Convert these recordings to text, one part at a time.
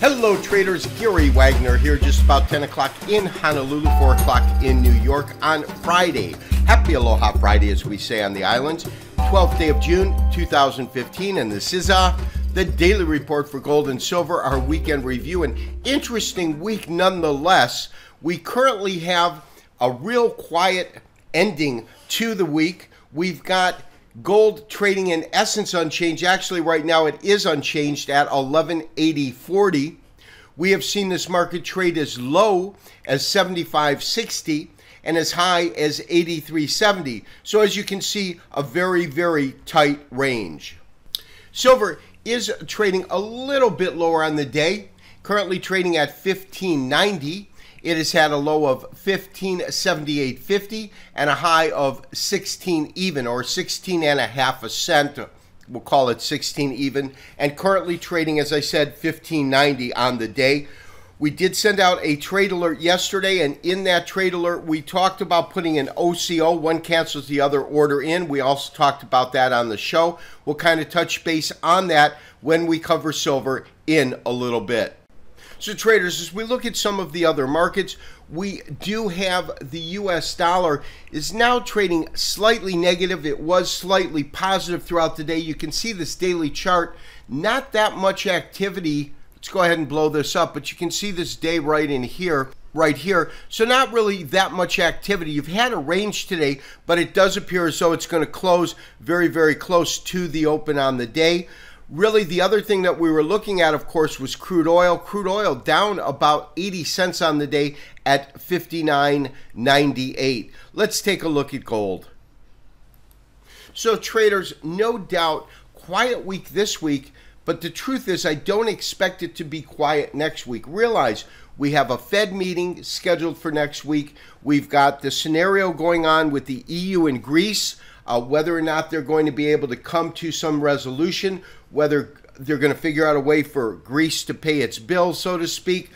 Hello, traders. Gary Wagner here, just about 10 o'clock in Honolulu, 4 o'clock in New York on Friday. Happy Aloha Friday, as we say on the islands. 12th day of June, 2015, and this is uh, the daily report for gold and silver, our weekend review. An interesting week nonetheless. We currently have a real quiet ending to the week. We've got Gold trading in essence unchanged. Actually, right now it is unchanged at 1180.40. We have seen this market trade as low as 75.60 and as high as 83.70. So as you can see, a very, very tight range. Silver is trading a little bit lower on the day, currently trading at 1590. It has had a low of 1578.50 and a high of 16 even or 16 and a half a cent. We'll call it 16 even and currently trading as I said 1590 on the day. We did send out a trade alert yesterday, and in that trade alert, we talked about putting an OCO. One cancels the other order in. We also talked about that on the show. We'll kind of touch base on that when we cover silver in a little bit. So, traders, as we look at some of the other markets, we do have the US dollar is now trading slightly negative. It was slightly positive throughout the day. You can see this daily chart, not that much activity. Let's go ahead and blow this up, but you can see this day right in here right here. So not really that much activity. You've had a range today, but it does appear as though it's going to close very, very close to the open on the day. Really, the other thing that we were looking at, of course, was crude oil. Crude oil down about 80 cents on the day at 59.98. Let's take a look at gold. So, traders, no doubt, quiet week this week, but the truth is, I don't expect it to be quiet next week. Realize we have a Fed meeting scheduled for next week. We've got the scenario going on with the EU and Greece uh, whether or not they're going to be able to come to some resolution, whether they're going to figure out a way for Greece to pay its bills, so to speak.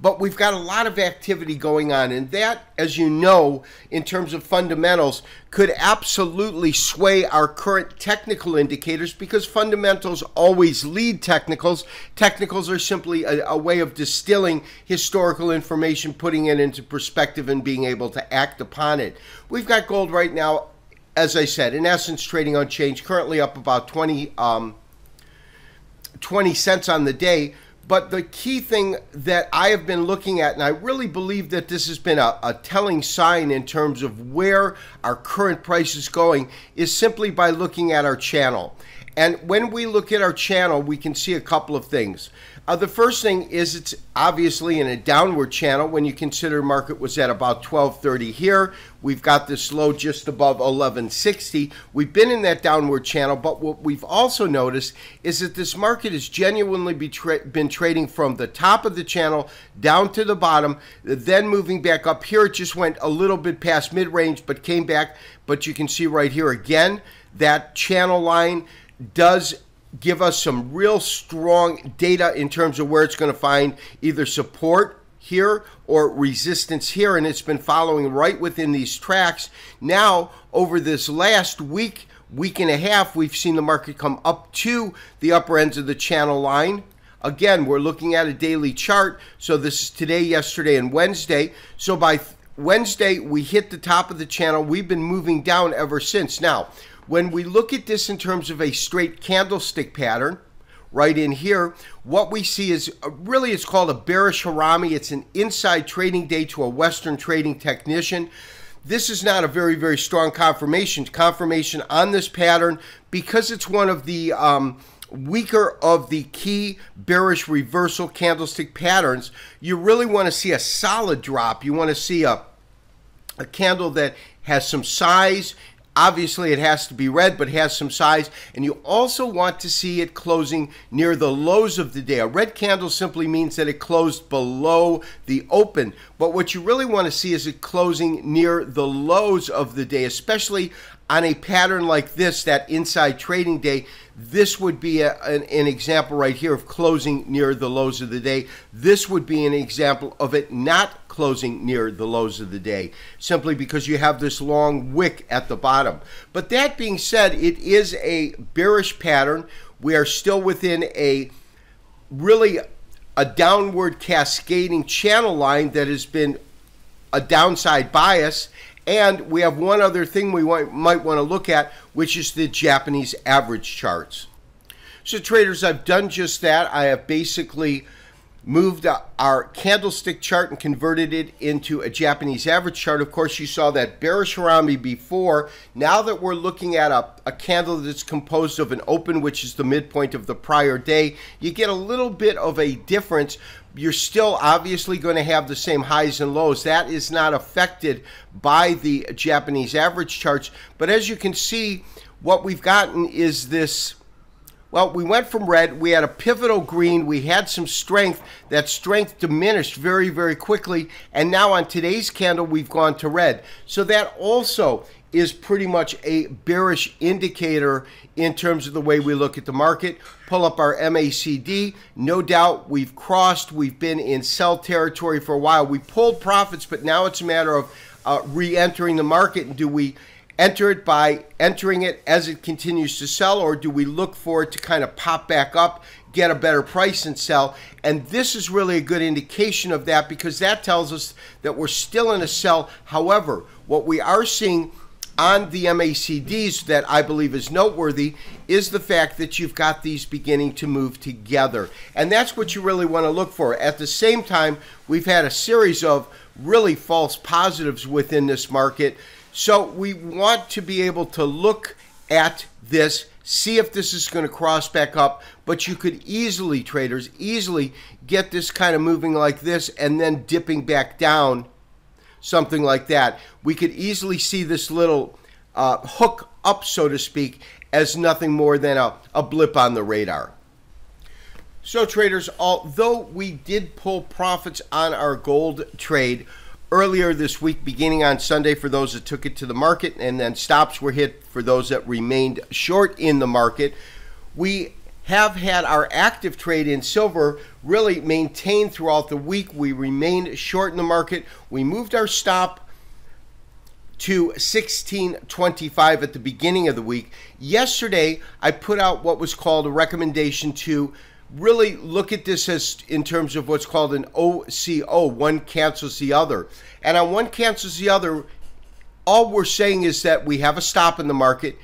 But we've got a lot of activity going on, and that, as you know, in terms of fundamentals, could absolutely sway our current technical indicators because fundamentals always lead technicals. Technicals are simply a, a way of distilling historical information, putting it into perspective, and being able to act upon it. We've got gold right now as I said, in essence, trading unchanged, currently up about 20, um, 20 cents on the day. But the key thing that I have been looking at, and I really believe that this has been a, a, telling sign in terms of where our current price is going, is simply by looking at our channel. And when we look at our channel, we can see a couple of things. Uh, the first thing is it's obviously in a downward channel when you consider market was at about 1230 here. We've got this low just above 1160. We've been in that downward channel, but what we've also noticed is that this market has genuinely be tra been trading from the top of the channel down to the bottom, then moving back up here. It just went a little bit past mid-range, but came back. But you can see right here again, that channel line does give us some real strong data in terms of where it's going to find either support here or resistance here and it's been following right within these tracks. Now over this last week week and a half we've seen the market come up to the upper ends of the channel line. Again we're looking at a daily chart. So this is today yesterday and wednesday. So by wednesday we hit the top of the channel. We've been moving down ever since. Now when we look at this in terms of a straight candlestick pattern, right in here, what we see is uh, really it's called a bearish harami. It's an inside trading day to a Western trading technician. This is not a very, very strong confirmation. Confirmation on this pattern because it's one of the um, weaker of the key bearish reversal candlestick patterns. You really want to see a solid drop. You want to see a, a candle that has some size Obviously, it has to be red, but has some size. And you also want to see it closing near the lows of the day. A red candle simply means that it closed below the open. But what you really want to see is it closing near the lows of the day, especially on a pattern like this, that inside trading day, this would be a, an, an, example right here of closing near the lows of the day. This would be an example of it not closing near the lows of the day, simply because you have this long wick at the bottom. But that being said, it is a bearish pattern. We are still within a really a downward cascading channel line that has been a downside bias. And we have one other thing we might want to look at, which is the Japanese average charts. So, traders, I've done just that. I have basically moved our candlestick chart and converted it into a Japanese average chart. Of course, you saw that bearish Harami before. Now that we're looking at a, a candle that's composed of an open, which is the midpoint of the prior day, you get a little bit of a difference. You're still obviously going to have the same highs and lows. That is not affected by the Japanese average charts. But as you can see, what we've gotten is this well, we went from red, we had a pivotal green, we had some strength. That strength diminished very, very quickly. And now on today's candle, we've gone to red. So that also is pretty much a bearish indicator in terms of the way we look at the market. Pull up our MACD. No doubt we've crossed, we've been in sell territory for a while. We pulled profits, but now it's a matter of uh, re entering the market. And do we enter it by entering it as it continues to sell, or do we look for it to kind of pop back up, get a better price, and sell? And this is really a good indication of that because that tells us that we're still in a sell. However, what we are seeing on the MACDs that I believe is noteworthy is the fact that you've got these beginning to move together. And that's what you really want to look for. At the same time, we've had a series of really false positives within this market so we want to be able to look at this, see if this is going to cross back up, but you could easily, traders, easily get this kind of moving like this and then dipping back down, something like that. We could easily see this little uh, hook up, so to speak, as nothing more than a, a blip on the radar. So, traders, although we did pull profits on our gold trade, earlier this week, beginning on Sunday, for those that took it to the market, and then stops were hit for those that remained short in the market. We have had our active trade in silver really maintained throughout the week. We remained short in the market. We moved our stop to 1625 at the beginning of the week. Yesterday, I put out what was called a recommendation to really look at this as in terms of what's called an OCO. One cancels the other. And on one cancels the other, all we're saying is that we have a stop in the market.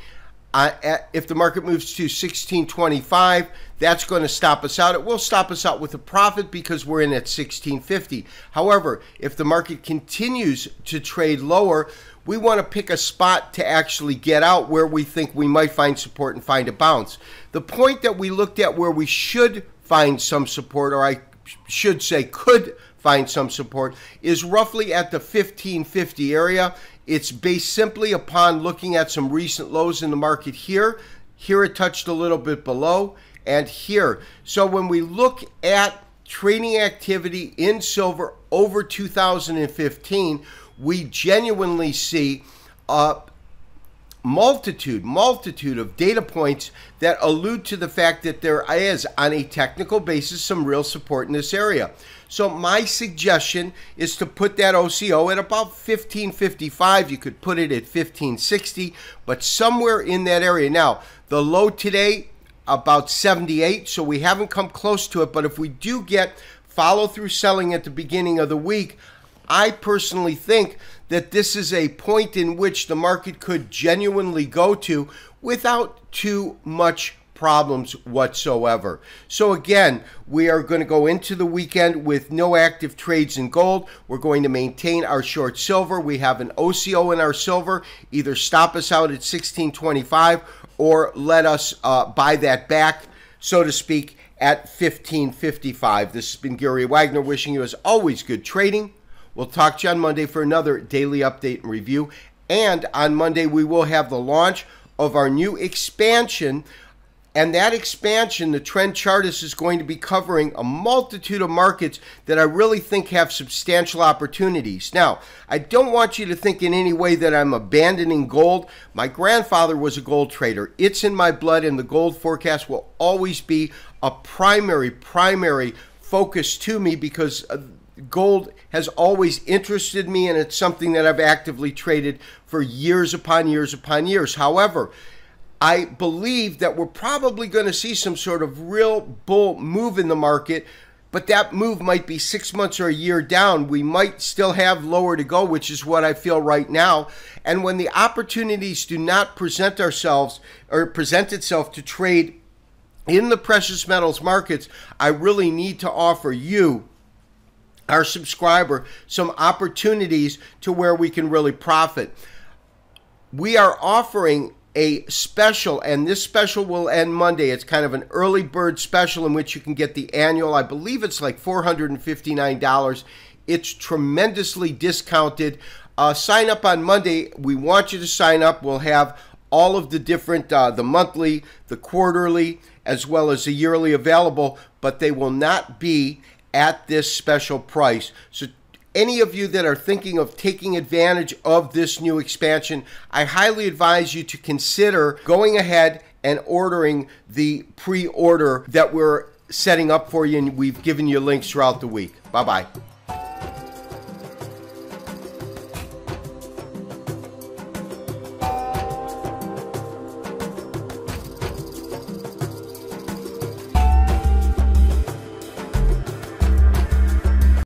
Uh, at, if the market moves to 1625, that's going to stop us out. It will stop us out with a profit because we're in at 1650. However, if the market continues to trade lower, we want to pick a spot to actually get out where we think we might find support and find a bounce. The point that we looked at where we should find some support, or I should say could find some support, is roughly at the 1550 area. It's based simply upon looking at some recent lows in the market here. Here it touched a little bit below, and here. So when we look at trading activity in silver over 2015, we genuinely see a multitude, multitude of data points that allude to the fact that there is, on a technical basis, some real support in this area. So my suggestion is to put that OCO at about 1555. You could put it at 1560, but somewhere in that area. Now, the low today, about 78, so we haven't come close to it, but if we do get follow through selling at the beginning of the week, I personally think that this is a point in which the market could genuinely go to without too much problems whatsoever. So again, we are going to go into the weekend with no active trades in gold. We're going to maintain our short silver. We have an OCO in our silver. Either stop us out at 1625 or let us uh, buy that back, so to speak, at 1555. This has been Gary Wagner wishing you as always good trading We'll talk to you on Monday for another daily update and review. And on Monday, we will have the launch of our new expansion. And that expansion, the trend chartist is going to be covering a multitude of markets that I really think have substantial opportunities. Now, I don't want you to think in any way that I'm abandoning gold. My grandfather was a gold trader. It's in my blood, and the gold forecast will always be a primary, primary focus to me because uh, gold has always interested me and it's something that I've actively traded for years upon years upon years. However, I believe that we're probably going to see some sort of real bull move in the market but that move might be six months or a year down. We might still have lower to go, which is what I feel right now. And when the opportunities do not present ourselves or present itself to trade in the precious metals markets, I really need to offer you our subscriber some opportunities to where we can really profit. We are offering a special, and this special will end Monday. It's kind of an early bird special in which you can get the annual. I believe it's like $459. It's tremendously discounted. Uh, sign up on Monday. We want you to sign up. We'll have all of the different, uh, the monthly, the quarterly, as well as the yearly available, but they will not be at this special price. So any of you that are thinking of taking advantage of this new expansion, I highly advise you to consider going ahead and ordering the pre order that we're setting up for you, and we've given you links throughout the week. Bye bye.